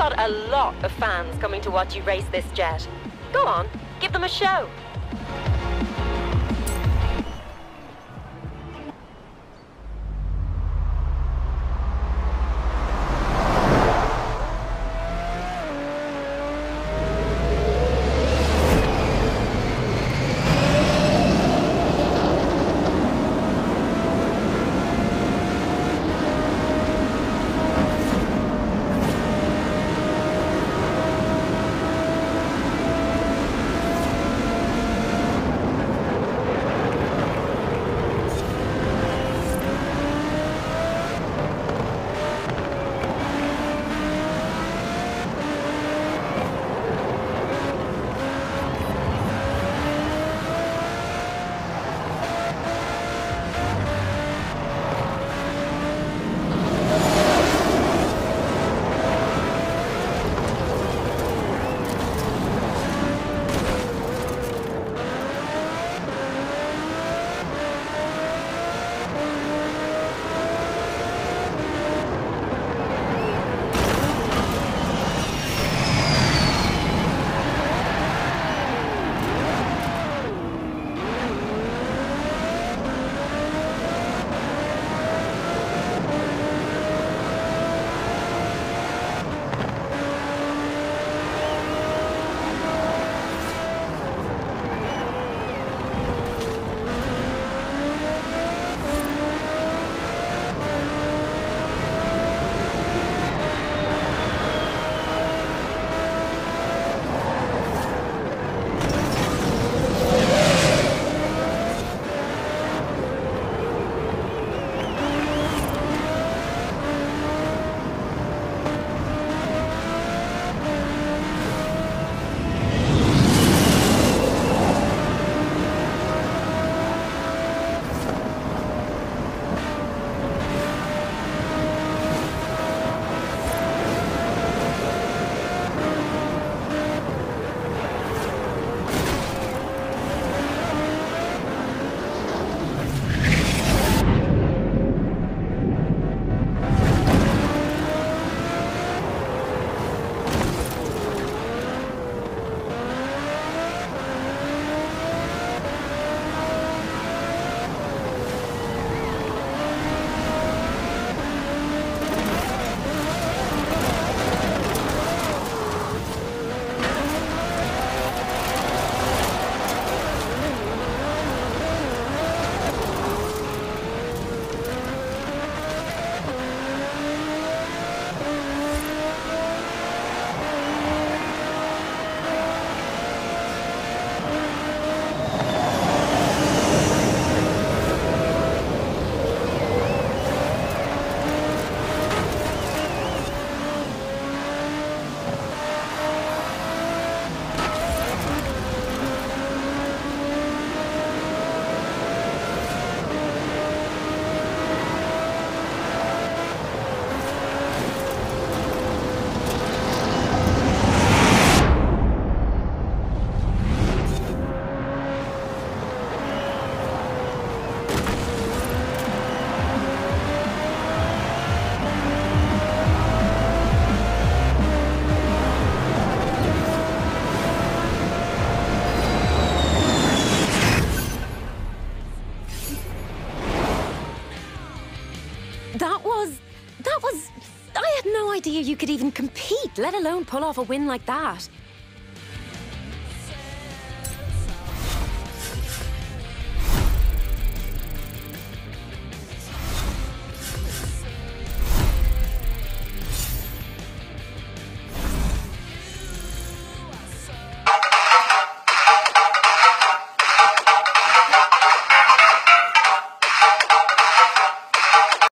got a lot of fans coming to watch you race this jet. Go on, give them a show. Idea you could even compete, let alone pull off a win like that.